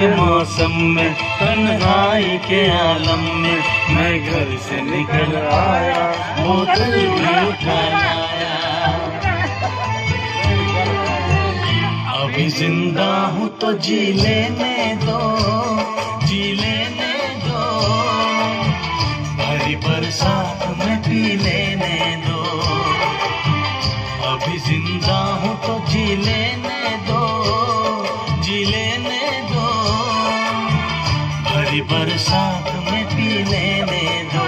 के मौसम में, तन्हाई के आलम में, मैं घर से निकल आया, बोतल भी उठाया। अभी ज़िंदा हूँ तो जी लेने दो, जी लेने दो। भरी बरसात में पी लेने दो। अभी ज़िंदा हूँ तो जी लेने दो, जी लेने बरसात में पीने लेने दो